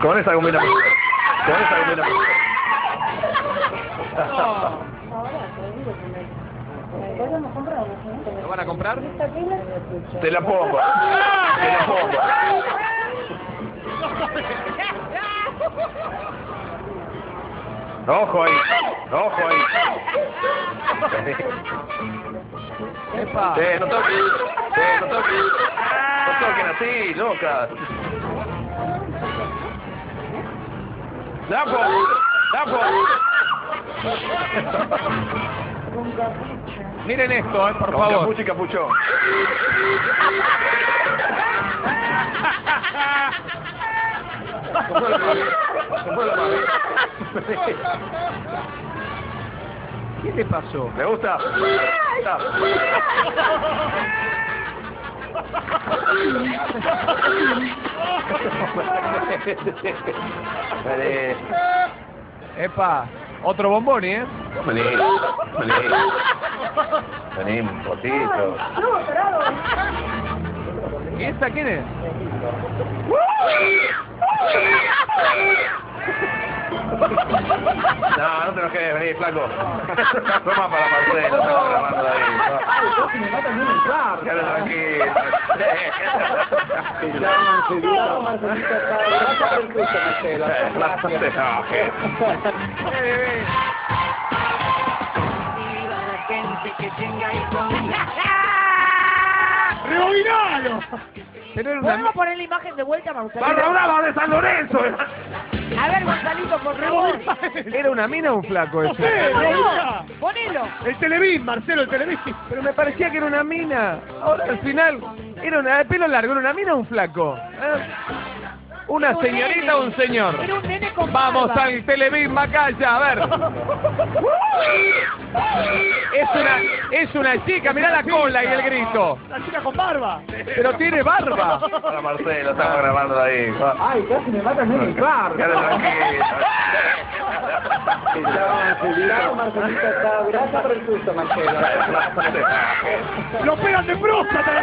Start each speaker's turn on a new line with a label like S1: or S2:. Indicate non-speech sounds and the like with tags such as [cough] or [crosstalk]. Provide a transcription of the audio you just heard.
S1: Con esa combina Con esa combina
S2: ¿Lo van a comprar?
S1: Te la pongo. Te la pongo. [laughs] Ojo ahí. Ojo ahí.
S2: Epa.
S1: Sí, no toquen. Sí, no toquen. No toquen así, locas. Lapo. Lapo.
S2: Miren esto, eh, por
S1: Con
S2: favor.
S1: capucho y capuchón. ¿Cómo lo mames? ¿Cómo lo mames?
S2: ¿Qué le pasó?
S1: ¿Le gusta? [laughs]
S2: Epa, otro bombón, ¿eh?
S1: Vení, vení. Vení, un potito.
S2: ¿Y esta quién es?
S1: No, no te enojes, vení, flaco. [laughs] Toma para Marcelo, estamos grabando ahí. Quédate tranquilo. No te enojes.
S3: ¡Rebobinalo!
S2: Era una...
S4: ¿Podemos poner la imagen de vuelta, Marcelito?
S1: Barra Brava de San Lorenzo.
S4: A ver, Gonzalito, por favor.
S2: ¿Era una mina o un flaco ese?
S4: Ponelo.
S3: El Televín, Marcelo, el Televín.
S2: Pero me parecía que era una mina. Ahora al final, ¿era una de pelo largo? ¿Era una mina o un flaco? ¿Eh? ¿Una
S4: un
S2: señorita
S4: nene.
S2: o un señor?
S4: Era un nene con
S2: Vamos
S4: barba.
S2: al Televín Macaya, a ver. Es una, es una chica, mirá la cola y el grito.
S3: La chica con barba.
S2: Pero tiene barba.
S1: Para Marcelo, estamos grabando ahí.
S5: Ay, casi me matan en el bar.
S1: Quédate tranquilo. [laughs]
S5: Chao, Marcelito, chao. Gracias por el susto, Marcelo.
S3: ¡Lo pegan de próstata!